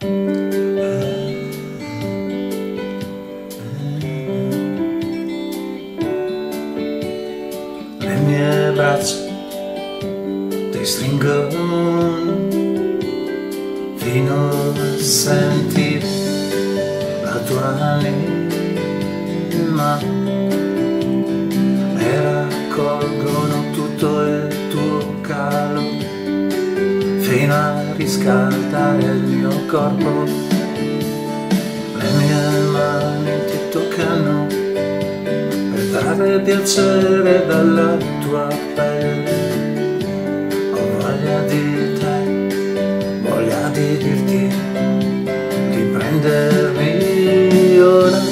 Le mie braccia ti stringono fino a sentire la tua anima fino a riscaldare il mio corpo. Le mie mani ti toccano per dare piacere dalla tua pelle. Ho voglia di te, voglia di dirti, di prendermi ora,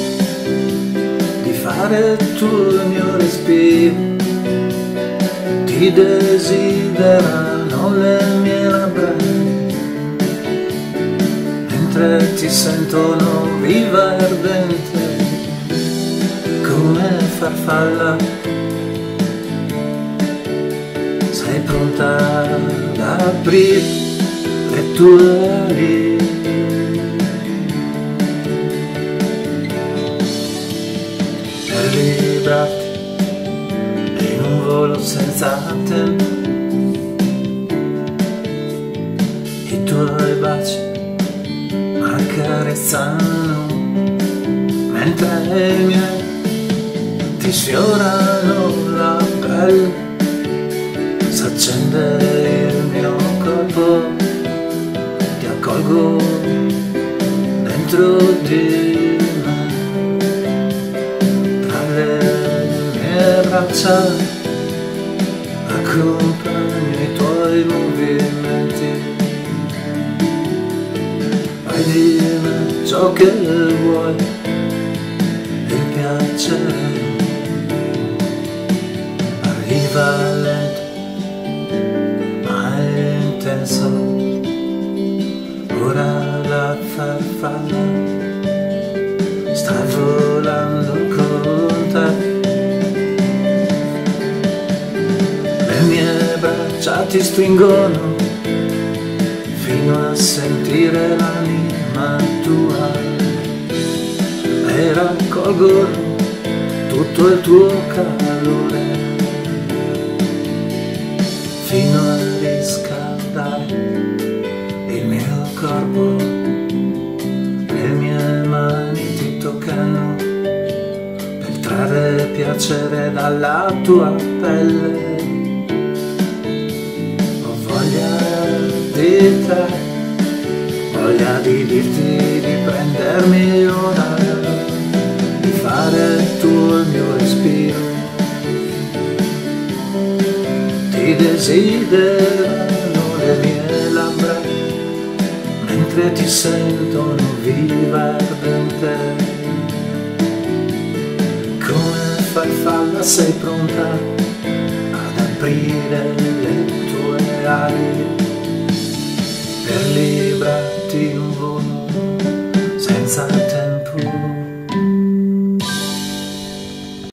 di fare tu il mio respiro. Ti desiderano le mie labbra mentre ti sentono viva e ardente come farfalla. Sei pronta ad aprire le tue ali. Per librarti in un volo senza tempo tuoi baci accarezzano mentre i miei ti sfiorano la pelle s'accende il mio corpo ti accolgo dentro di me. Tra le mie braccia accompagni i tuoi movimenti Fai di me ciò che vuoi, il piacere arriva lento ma è intenso. Ora la farfalla sta volando con te. Le mie braccia ti stringono fino a sentire l'anima tua. E raccolgo tutto il tuo calore fino a riscaldare il mio corpo. Le mie mani ti toccano per trarre piacere dalla tua pelle di te, voglia di dirti di prendermi ora, di fare tu il mio respiro. Ti desiderano le mie labbra, mentre ti sentono viva ardente. Come farfalla sei pronta ad aprire le tue ali per librarti in un volo senza